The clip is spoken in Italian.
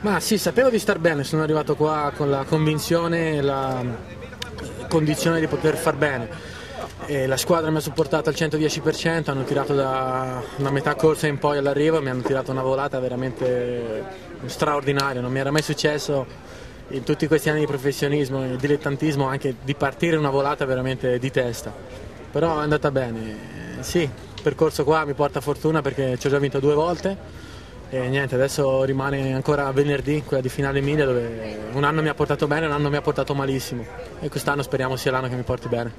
Ma sì, sapevo di star bene, sono arrivato qua con la convinzione e la condizione di poter far bene. E la squadra mi ha supportato al 110%, hanno tirato da una metà corsa in poi all'arrivo, mi hanno tirato una volata veramente straordinaria, non mi era mai successo in tutti questi anni di professionismo e dilettantismo anche di partire una volata veramente di testa. Però è andata bene. Sì, il percorso qua mi porta fortuna perché ci ho già vinto due volte e niente, adesso rimane ancora venerdì, quella di finale Emilia, dove un anno mi ha portato bene e un anno mi ha portato malissimo. E quest'anno speriamo sia l'anno che mi porti bene.